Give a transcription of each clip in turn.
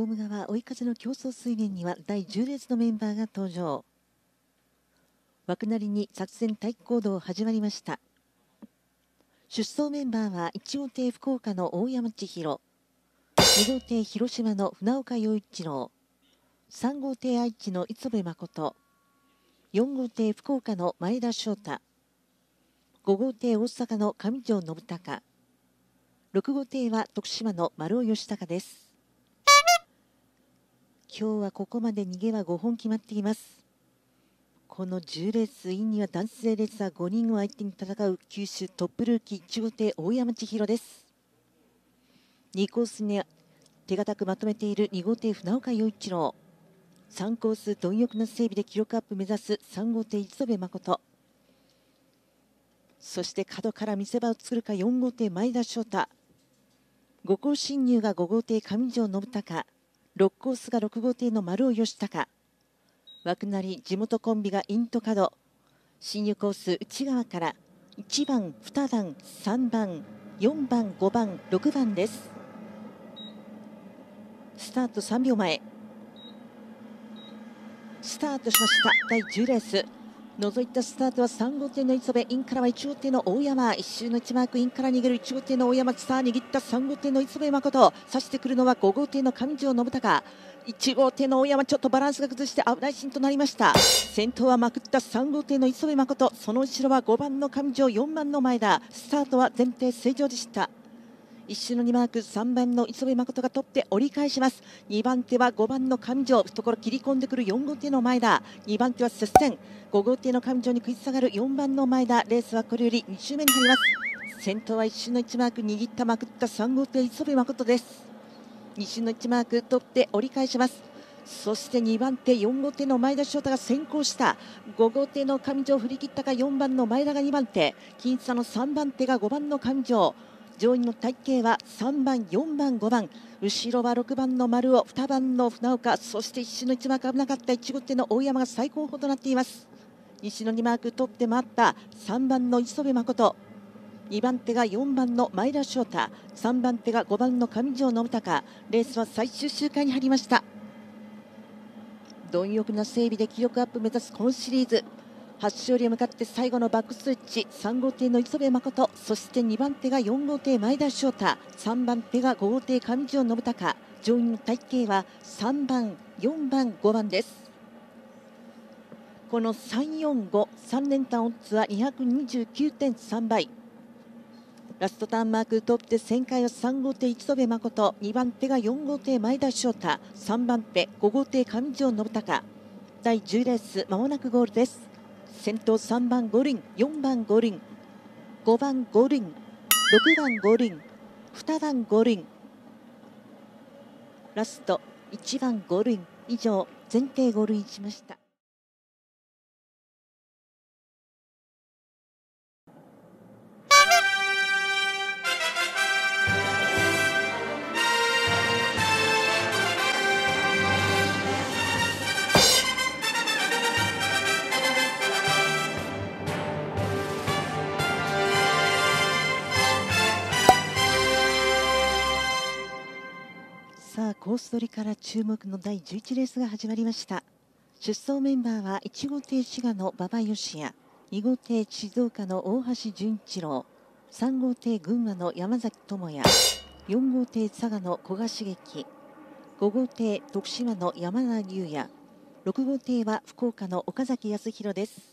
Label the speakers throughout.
Speaker 1: ホーム側追い風の競争水源には第10列のメンバーが登場。枠なりに作戦待機行動始まりました。出走メンバーは1号艇福岡の大山千尋2号艇広島の船岡洋一郎3号艇愛知の磯部誠4号艇福岡の前田翔太5号艇大阪の上条信孝6号艇は徳島の丸尾義孝です。今日はここまで逃げは5本決まっています。この10レースインには男性レーサー5人を相手に戦う九州トップルーキー1号艇大山千尋です。2コースに手堅くまとめている2号艇船岡洋一郎。3コース貪欲な整備で記録アップ目指す3号艇磯部誠。そして角から見せ場を作るか4号艇前田翔太。5コース進入が5号艇上条信孝。6コースが6号艇の丸尾義孝枠なり地元コンビがイント角進入コース内側から1番、2番、3番、4番、5番、6番です。スタート3秒前。スタートしました。第10レース。覗いたスタートは3号艇の磯部インからは1号艇の大山。1周の1マークインから逃げる1号艇の大山。さあ握った3号艇の磯部誠。指してくるのは5号艇の上条信孝。1号艇の大山ちょっとバランスが崩して危ないシーンとなりました。先頭はまくった3号艇の磯部誠。その後ろは5番の上条4番の前田スタートは前提正常でした。一周の2マーク3番の磯部誠が取って折り返します。2番手は5番の上条懐切り込んでくる4号艇の前田2番手は接戦。5号艇の上条に食い下がる4番の前田。レースはこれより2周目に入ります。先頭は一周の1マーク握ったまくった3号艇磯部誠です。2周の1マーク取って折り返します。そして2番手、4号艇の前田翔太が先行した。5号艇の上条振り切ったか4番の前田が2番手。僅差の3番手が5番の上条上位の体型は3番、4番、5番。後ろは6番の丸尾2番の船岡。そして1周の1マーク危なかった1号艇の大山が最高峰となっています。西の2マーク取って回った3番の磯部誠。2番手が4番の前田翔太。3番手が5番の上条信孝。レースは最終周回に入りました。貪欲な整備で記録アップ目指す今シリーズ。初勝利へ向かって最後のバックスイッチ3号艇の磯部誠そして2番手が4号艇前田翔太3番手が5号艇上条信孝上位の体型は3番4番5番です。この3453連単オッズは229.3倍。ラストターンマーク取って旋回は3号艇磯部誠2番手が4号艇前田翔太3番手5号艇上条信孝。第10レースまもなくゴールです。先頭3番五輪4番五輪5番五輪6番五輪2番五輪ラスト1番五輪以上全景五輪しました。コース取りから注目の第11レースが始まりました。出走メンバーは1号艇滋賀の馬場義也2号艇静岡の大橋純一郎3号艇群馬の山崎智也4号艇佐賀の古賀茂樹5号艇徳島の山田龍也6号艇は福岡の岡崎康弘です。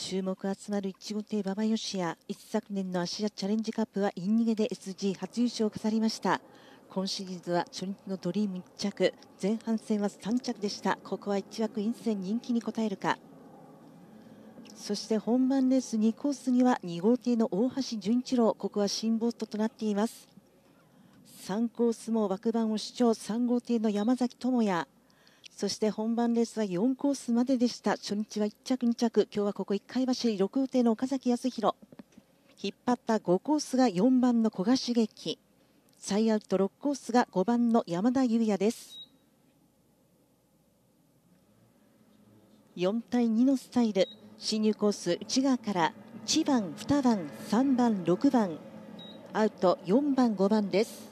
Speaker 1: 注目集まる1号艇馬場義也一昨年のアジアチャレンジカップはイン逃げで SG 初優勝を飾りました。今シリーズは初日のドリーム1着前半戦は3着でした。ここは1枠陰線人気に応えるか。そして本番レース2コースには2号艇の大橋純一郎ここは新ボストとなっています。3コースも枠番を主張3号艇の山崎智也。そして本番レースは4コースまででした。初日は1着2着。今日はここ1回走り6号艇の岡崎康弘。引っ張った5コースが4番の古賀茂樹。再アウト6コースが5番の山田裕也です。4対2のスタイル。進入コース内側から。1番2番3番6番。アウト4番5番です。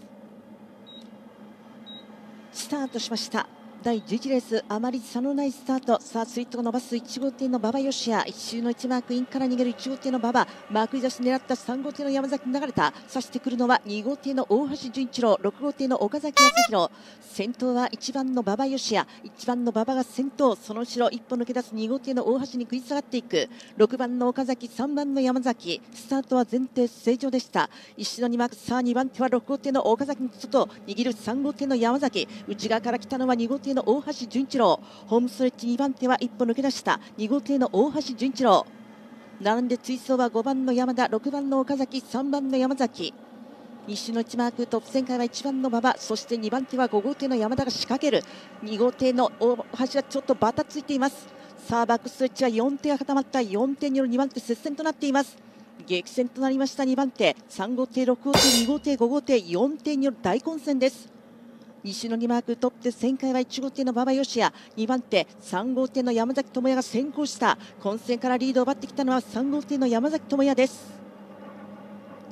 Speaker 1: スタートしました。第11レースあまり差のないスタート。さあスイートを伸ばす1号艇の馬場義也1周の1マークインから逃げる1号艇の馬場。マーク出し狙った3号艇の山崎流れた。さしてくるのは2号艇の大橋純一郎。6号艇の岡崎康弘。先頭は1番の馬場義也1番の馬場が先頭。その後ろ一歩抜け出す2号艇の大橋に食い下がっていく。6番の岡崎3番の山崎。スタートは前提正常でした。1の2マークさあ2番手は6号艇の岡崎の外握る3号艇の山崎。内側から来たのは2号艇の大橋純一郎。ホームストレッチ2番手は一歩抜け出した。2号艇の大橋純一郎。並んで追走は5番の山田。6番の岡崎。3番の山崎。西周の1マーク。トップ旋回は1番の馬場。そして2番手は5号艇の山田が仕掛ける。2号艇の大橋はちょっとバタついています。さあバックストレッチは4手が固まった。4点による2番手接戦となっています。激戦となりました2番手。3号艇6号艇2号艇5号艇。4点による大混戦です。西の2マークトップで旋回は1号艇の馬場義也。2番手3号艇の山崎智也が先行した。混戦からリードを奪ってきたのは3号艇の山崎智也です。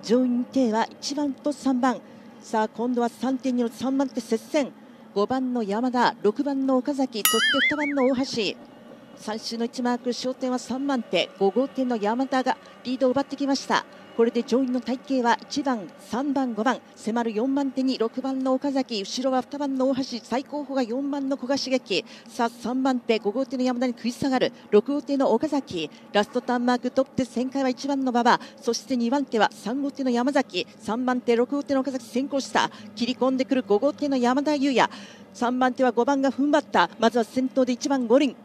Speaker 1: 上位2艇は1番と3番。さあ今度は3点による3番手接戦。5番の山田6番の岡崎そして2番の大橋。3周の1マーク焦点は3番手5号艇の山田がリードを奪ってきました。これで上位の体系は1番、3番、5番迫る4番手に6番の岡崎後ろは2番の大橋最高峰が4番の古賀茂樹さあ3番手5号艇の山田に食い下がる6号艇の岡崎ラストターンマークトップで旋回は1番の馬場そして2番手は3号艇の山崎3番手6号艇の岡崎先行した切り込んでくる5号艇の山田優也3番手は5番が踏ん張ったまずは先頭で1番五輪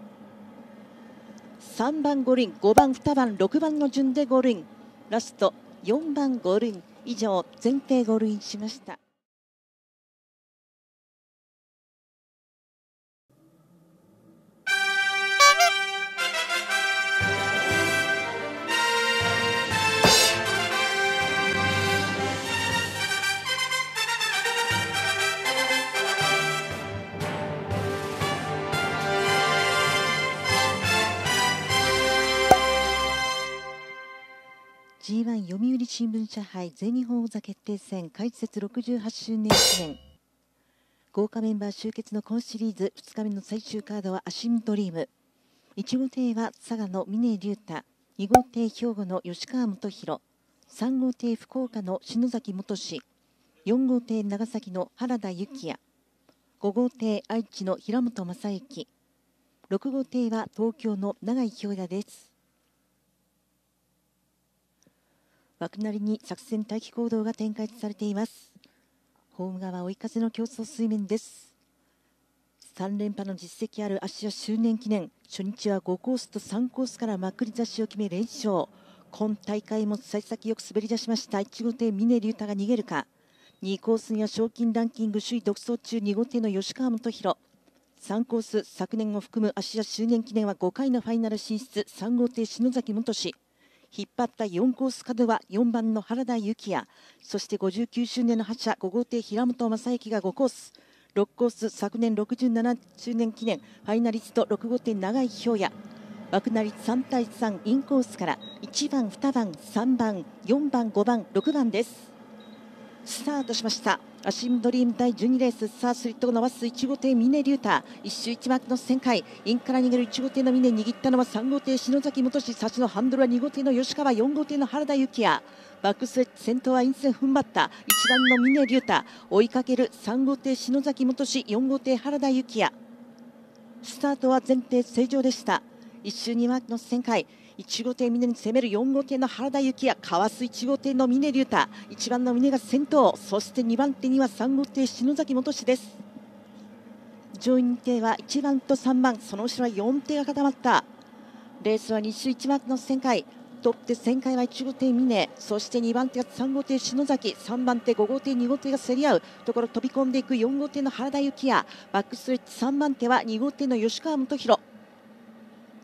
Speaker 1: 3番五輪5番2番6番の順で五輪。ラスト4番ゴールイン以上前提ゴールインしました。新聞社杯全日本王座決定戦開設68周年記念。豪華メンバー集結の今シリーズ2日目の最終カードはアシンドリーム。1号艇は佐賀の峰竜太。2号艇兵庫の吉川元弘3号艇福岡の篠崎元志。4号艇長崎の原田幸也。5号艇愛知の平本正幸6号艇は東京の永井氷也です。枠なりに作戦待機行動が展開されています。ホーム側追い風の競争水面です。3連覇の実績ある芦屋周年記念。初日は5コースと3コースからまくり差しを決め連勝。今大会も幸先よく滑り出しました。1号艇峰竜太が逃げるか。2コースには賞金ランキング首位独走中。2号艇の吉川元弘3コース昨年を含む芦屋周年記念は5回のファイナル進出。3号艇篠崎元志。引っ張った4コース角は4番の原田幸也。そして59周年の覇者5号艇平本正幸が5コース。6コース昨年67周年記念ファイナリスト6号艇長井氷也。枠なり3対3インコースから1番、2番、3番、4番、5番、6番です。スタートしました。アシムドリーム第12レース。さあスリットを伸ばす1号艇峰竜太1周1マークの旋回。インから逃げる1号艇の峰握ったのは3号艇篠崎元志。差しのハンドルは2号艇の吉川。4号艇の原田幸也。バックスレッチ先頭は陰線踏ん張った。1番の峰竜太。追いかける3号艇篠崎元志。4号艇原田幸也。スタートは前提正常でした。1周2マークの旋回。1号艇峰に攻める4号艇の原田幸也かわす1号艇の峰竜太1番の峰が先頭そして2番手には3号艇篠崎元志です。上位2艇は1番と3番その後ろは4艇が固まった。レースは2周1マークの旋回。トップで旋回は1号艇峰そして2番手が3号艇篠崎。3番手5号艇2号艇が競り合う。ところ飛び込んでいく4号艇の原田幸也。バックストレッチ3番手は2号艇の吉川元弘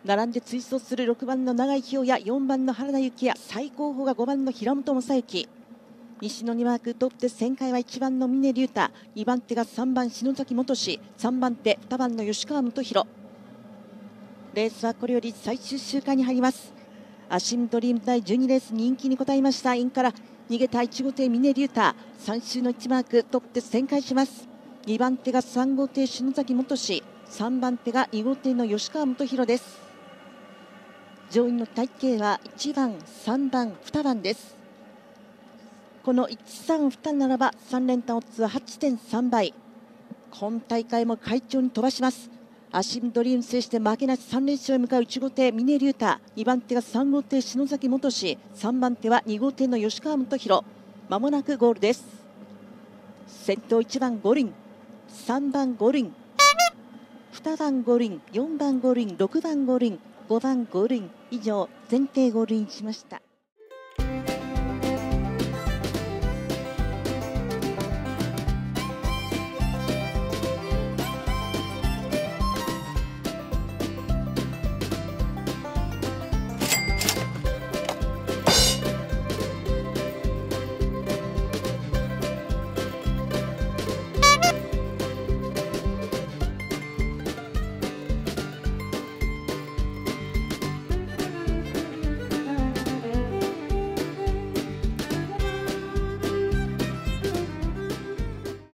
Speaker 1: 並んで追走する6番の永井氷也4番の原田幸也最高峰が5番の平本正幸西の2マークトップで旋回は1番の峰竜太。2番手が3番篠崎元志3番手2番の吉川元弘レースはこれより最終周回に入ります。アシムドリーム第12レース人気に応えました。インから逃げた1号艇峰竜太。3周の1マークトップで旋回します。2番手が3号艇篠崎元志。3番手が2号艇の吉川元弘です。上位の体型は1番3番2番です。この132ならば3連単オッズは8.3倍。今大会も快調に飛ばします。アシムドリーム制して負けなし3連勝へ向かう1号艇峰竜太。2番手が3号艇篠崎元志。3番手は2号艇の吉川元弘まもなくゴールです。先頭1番五輪。3番五輪。2番五輪4番五輪6番五輪。5番ゴールイン以上全艇ゴールインしました。